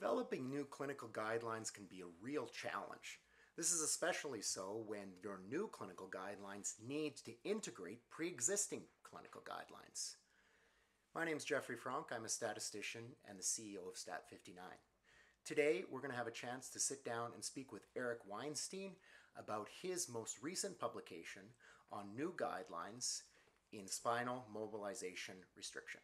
Developing new clinical guidelines can be a real challenge. This is especially so when your new clinical guidelines need to integrate pre-existing clinical guidelines. My name is Jeffrey Frank. I'm a statistician and the CEO of Stat59. Today, we're going to have a chance to sit down and speak with Eric Weinstein about his most recent publication on new guidelines in spinal mobilization restriction.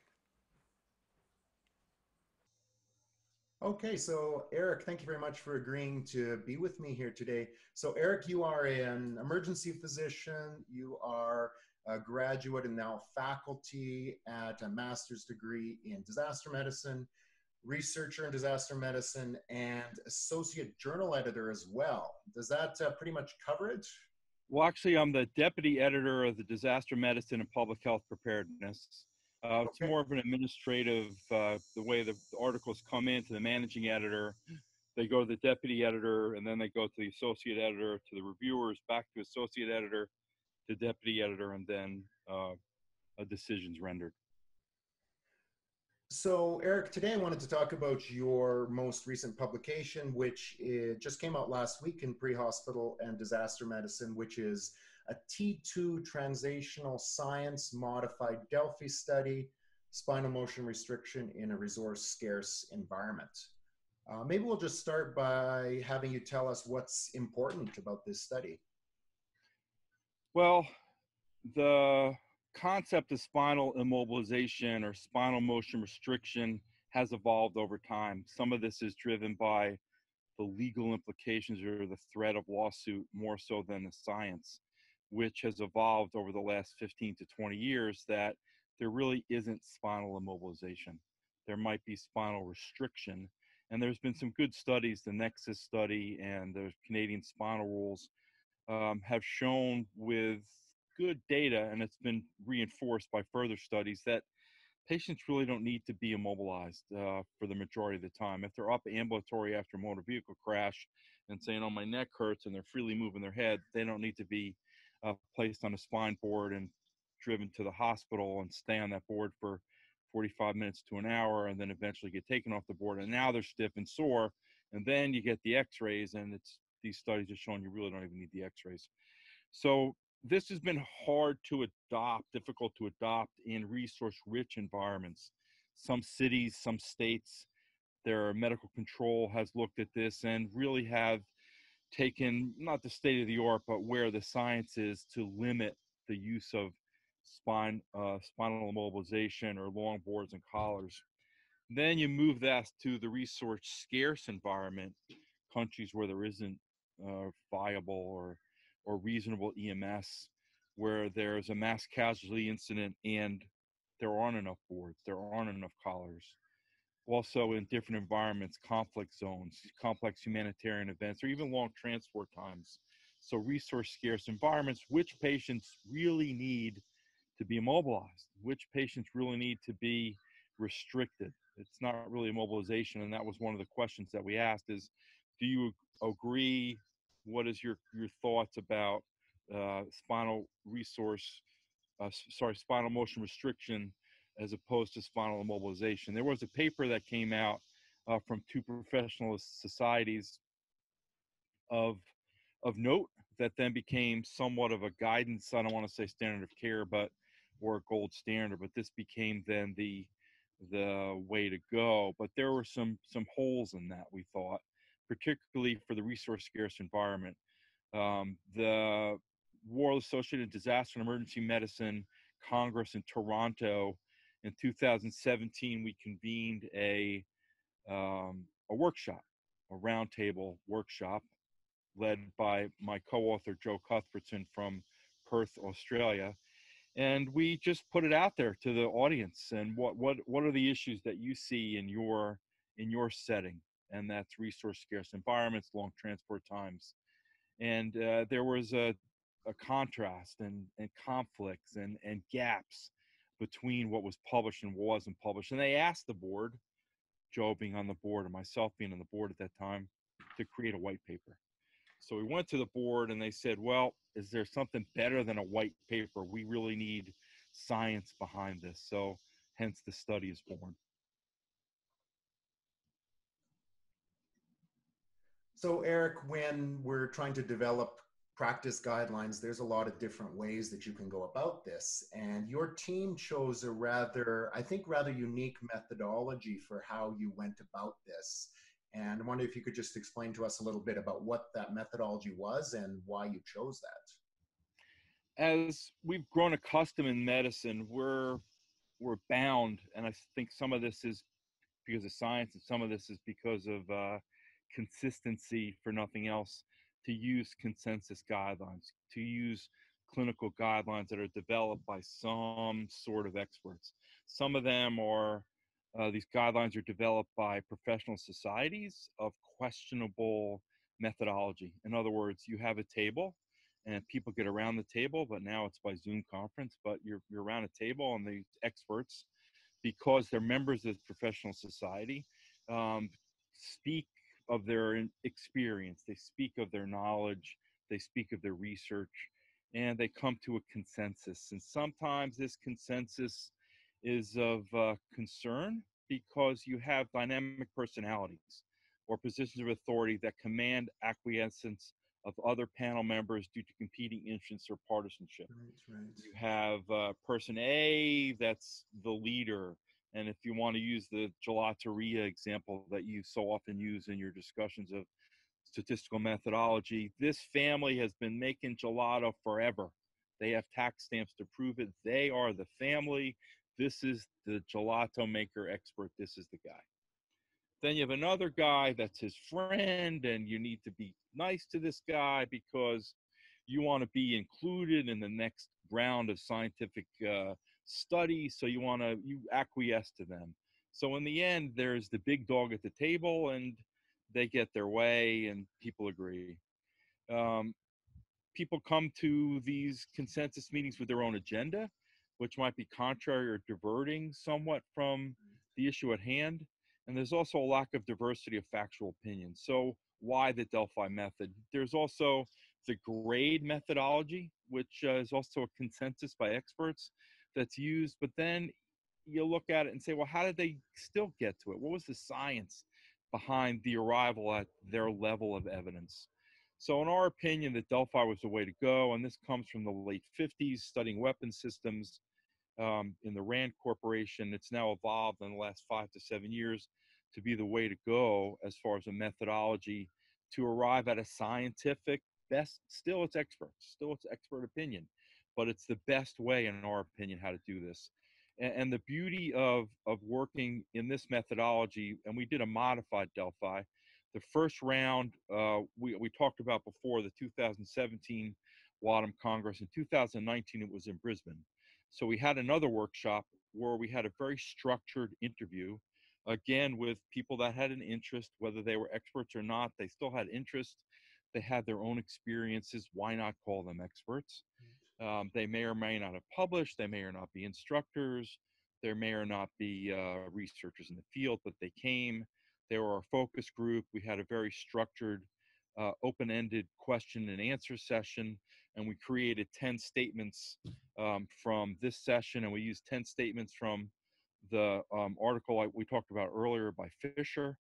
Okay, so Eric, thank you very much for agreeing to be with me here today. So Eric, you are an emergency physician, you are a graduate and now faculty at a master's degree in disaster medicine, researcher in disaster medicine, and associate journal editor as well. Does that uh, pretty much cover it? Well, actually, I'm the deputy editor of the Disaster Medicine and Public Health Preparedness. Uh, okay. It's more of an administrative, uh, the way the articles come in to the managing editor. They go to the deputy editor, and then they go to the associate editor, to the reviewers, back to associate editor, to deputy editor, and then uh, a decision's rendered. So, Eric, today I wanted to talk about your most recent publication, which just came out last week in pre hospital and disaster medicine, which is a T2 translational science modified Delphi study, spinal motion restriction in a resource scarce environment. Uh, maybe we'll just start by having you tell us what's important about this study. Well, the concept of spinal immobilization or spinal motion restriction has evolved over time. Some of this is driven by the legal implications or the threat of lawsuit more so than the science which has evolved over the last 15 to 20 years, that there really isn't spinal immobilization. There might be spinal restriction. And there's been some good studies, the Nexus study and the Canadian spinal rules um, have shown with good data, and it's been reinforced by further studies, that patients really don't need to be immobilized uh, for the majority of the time. If they're up ambulatory after a motor vehicle crash and saying, oh, my neck hurts, and they're freely moving their head, they don't need to be uh, placed on a spine board and driven to the hospital and stay on that board for 45 minutes to an hour and then eventually get taken off the board and now they're stiff and sore and then you get the x-rays and it's these studies are showing you really don't even need the x-rays. So this has been hard to adopt difficult to adopt in resource rich environments. Some cities some states their medical control has looked at this and really have taken not the state of the art, but where the science is to limit the use of spine uh, spinal immobilization or long boards and collars. Then you move that to the resource scarce environment, countries where there isn't uh, viable or or reasonable EMS, where there's a mass casualty incident and there aren't enough boards, there aren't enough collars also in different environments, conflict zones, complex humanitarian events, or even long transport times. So, resource scarce environments, which patients really need to be immobilized, which patients really need to be restricted. It's not really immobilization, and that was one of the questions that we asked: is do you agree? What is your your thoughts about uh, spinal resource, uh, sorry, spinal motion restriction as opposed to spinal immobilization. There was a paper that came out uh, from two professional societies of of note that then became somewhat of a guidance. I don't want to say standard of care, but or gold standard, but this became then the the way to go. But there were some some holes in that we thought, particularly for the resource scarce environment. Um, the World Associated Disaster and Emergency Medicine Congress in Toronto in 2017, we convened a um, a workshop, a roundtable workshop, led by my co-author Joe Cuthbertson from Perth, Australia, and we just put it out there to the audience. And what what what are the issues that you see in your in your setting? And that's resource scarce environments, long transport times, and uh, there was a a contrast and, and conflicts and, and gaps between what was published and wasn't published. And they asked the board, Joe being on the board and myself being on the board at that time, to create a white paper. So we went to the board and they said, well, is there something better than a white paper? We really need science behind this. So hence the study is born. So, Eric, when we're trying to develop practice guidelines, there's a lot of different ways that you can go about this. And your team chose a rather, I think, rather unique methodology for how you went about this. And I wonder if you could just explain to us a little bit about what that methodology was and why you chose that. As we've grown accustomed in medicine, we're we're bound, and I think some of this is because of science, and some of this is because of uh, consistency, for nothing else, to use consensus guidelines, to use clinical guidelines that are developed by some sort of experts. Some of them are, uh, these guidelines are developed by professional societies of questionable methodology. In other words, you have a table and people get around the table, but now it's by Zoom conference, but you're, you're around a table and the experts, because they're members of the professional society, um, speak of their experience, they speak of their knowledge, they speak of their research, and they come to a consensus. And sometimes this consensus is of uh, concern because you have dynamic personalities or positions of authority that command acquiescence of other panel members due to competing interests or partisanship. Right, right. You have uh, person A that's the leader and if you want to use the gelateria example that you so often use in your discussions of statistical methodology, this family has been making gelato forever. They have tax stamps to prove it. They are the family. This is the gelato maker expert. This is the guy. Then you have another guy that's his friend, and you need to be nice to this guy because you want to be included in the next round of scientific uh, study, so you want to you acquiesce to them. So in the end, there's the big dog at the table, and they get their way, and people agree. Um, people come to these consensus meetings with their own agenda, which might be contrary or diverting somewhat from the issue at hand. And there's also a lack of diversity of factual opinions. So why the Delphi method? There's also the grade methodology, which uh, is also a consensus by experts that's used, but then you look at it and say, well, how did they still get to it? What was the science behind the arrival at their level of evidence? So, in our opinion, that Delphi was the way to go, and this comes from the late 50s, studying weapon systems um, in the RAND Corporation. It's now evolved in the last five to seven years to be the way to go as far as a methodology to arrive at a scientific best. Still, it's experts, still, it's expert opinion but it's the best way, in our opinion, how to do this. And, and the beauty of, of working in this methodology, and we did a modified Delphi. The first round uh, we, we talked about before, the 2017 WADEM Congress. In 2019, it was in Brisbane. So we had another workshop where we had a very structured interview, again, with people that had an interest, whether they were experts or not, they still had interest. They had their own experiences. Why not call them experts? Um, they may or may not have published, they may or not be instructors, there may or not be uh, researchers in the field, but they came. They were our focus group. We had a very structured, uh, open ended question and answer session, and we created 10 statements um, from this session, and we used 10 statements from the um, article I, we talked about earlier by Fischer,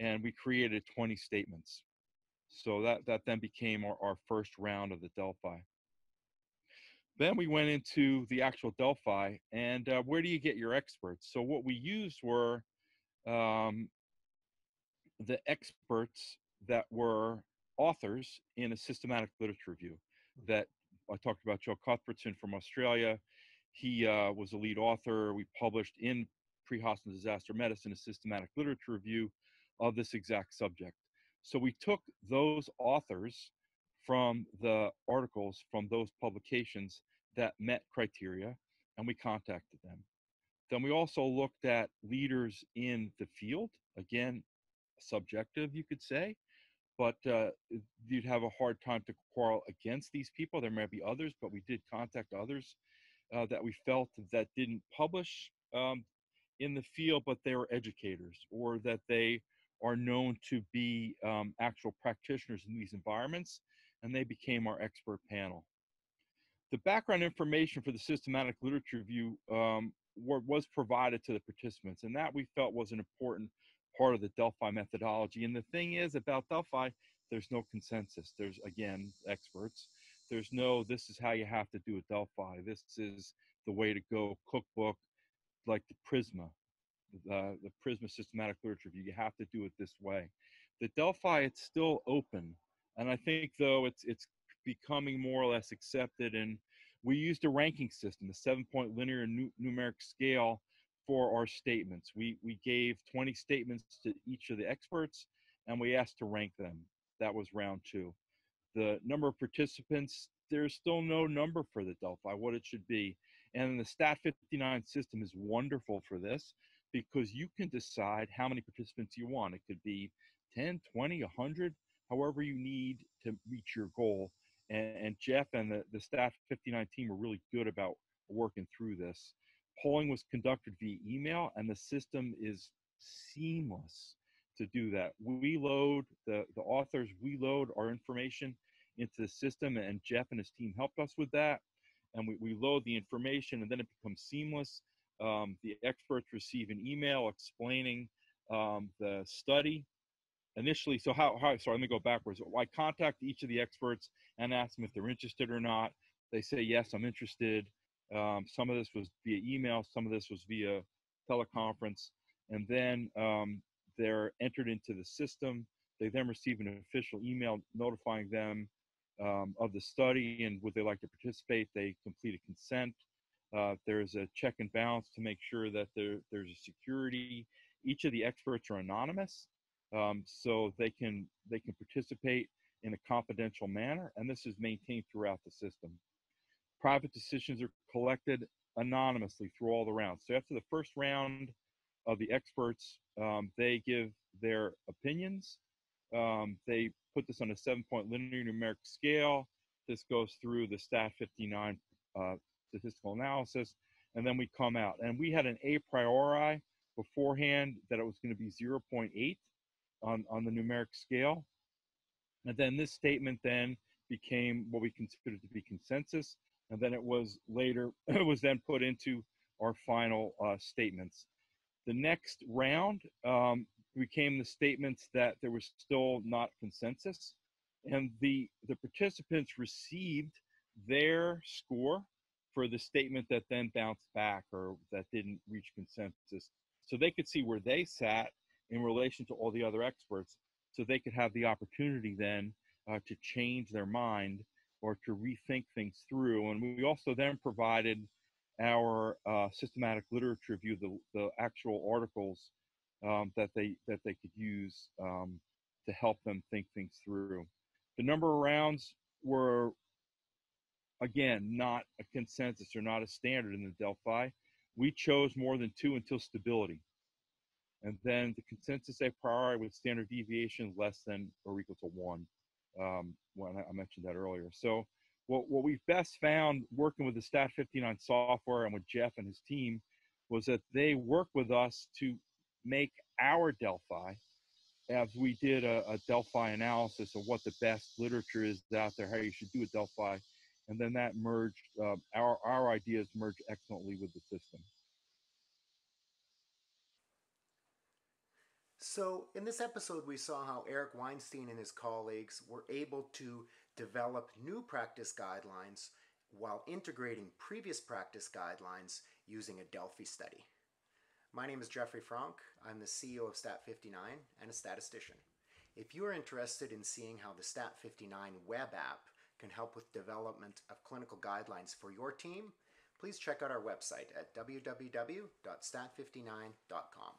and we created 20 statements. So that, that then became our, our first round of the Delphi. Then we went into the actual Delphi, and uh, where do you get your experts? So what we used were um, the experts that were authors in a systematic literature review. That I talked about Joe Cuthbertson from Australia. He uh, was a lead author. We published in pre-hospital disaster medicine a systematic literature review of this exact subject. So we took those authors from the articles from those publications that met criteria and we contacted them. Then we also looked at leaders in the field, again, subjective, you could say, but uh, you'd have a hard time to quarrel against these people. There may be others, but we did contact others uh, that we felt that didn't publish um, in the field, but they were educators or that they are known to be um, actual practitioners in these environments and they became our expert panel. The background information for the systematic literature review um, was provided to the participants, and that we felt was an important part of the Delphi methodology. And the thing is about Delphi, there's no consensus. There's again experts. There's no this is how you have to do it Delphi. This is the way to go cookbook like the Prisma, the, the Prisma systematic literature review. You have to do it this way. The Delphi, it's still open. And I think though it's it's becoming more or less accepted and we used a ranking system, a seven point linear nu- numeric scale for our statements. We, we gave 20 statements to each of the experts and we asked to rank them. That was round two. The number of participants, there's still no number for the Delphi, what it should be. And the Stat 59 system is wonderful for this because you can decide how many participants you want. It could be 10, 20, 100, however you need to reach your goal. And, and Jeff and the, the Stat 59 team are really good about working through this. Polling was conducted via email, and the system is seamless to do that. We load the, the authors, we load our information into the system, and Jeff and his team helped us with that. And we, we load the information, and then it becomes seamless. Um, the experts receive an email explaining um, the study initially. So how, how? Sorry, let me go backwards. I contact each of the experts and ask them if they're interested or not. They say yes, I'm interested. Um, some of this was via email, some of this was via teleconference, and then um, they're entered into the system. They then receive an official email notifying them um, of the study and would they like to participate. They complete a consent. Uh, there's a check and balance to make sure that there, there's a security. Each of the experts are anonymous, um, so they can they can participate in a confidential manner, and this is maintained throughout the system. Private decisions are collected anonymously through all the rounds. So after the first round of the experts, um, they give their opinions. Um, they put this on a seven-point linear numeric scale. This goes through the Stat 59 uh, statistical analysis, and then we come out. And we had an a priori beforehand that it was going to be 0.8 on, on the numeric scale. And then this statement then became what we considered to be consensus and then it was later it was then put into our final uh, statements. The next round um, became the statements that there was still not consensus, and the the participants received their score for the statement that then bounced back or that didn't reach consensus, so they could see where they sat in relation to all the other experts, so they could have the opportunity then uh, to change their mind or to rethink things through. And we also then provided our uh, systematic literature review, the, the actual articles um, that they that they could use um, to help them think things through. The number of rounds were again not a consensus or not a standard in the Delphi. We chose more than two until stability. And then the consensus a priori with standard deviation less than or equal to one um, when I mentioned that earlier. So what, what we've best found working with the Stat 59 software and with Jeff and his team was that they work with us to make our Delphi as we did a, a, Delphi analysis of what the best literature is out there, how you should do a Delphi, and then that merged, uh, our, our ideas merged excellently with the system. So, in this episode, we saw how Eric Weinstein and his colleagues were able to develop new practice guidelines while integrating previous practice guidelines using a Delphi study. My name is Jeffrey Franck. I'm the CEO of Stat59 and a statistician. If you are interested in seeing how the Stat59 web app can help with development of clinical guidelines for your team, please check out our website at www.stat59.com.